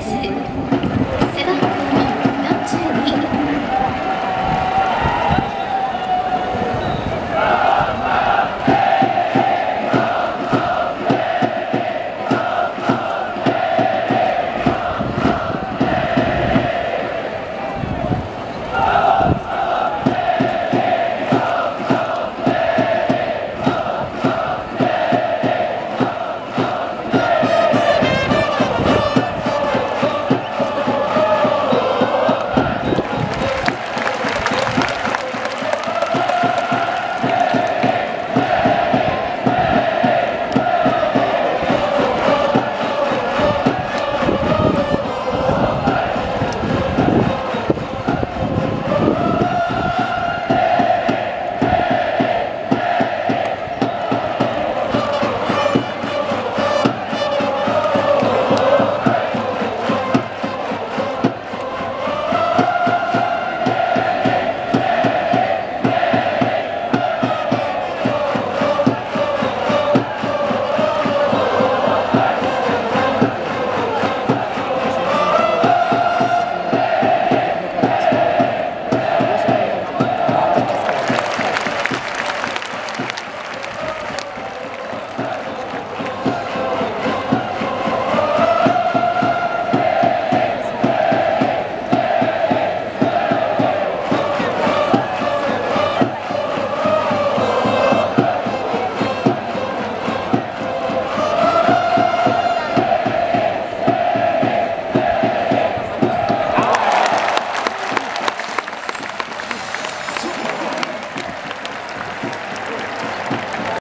です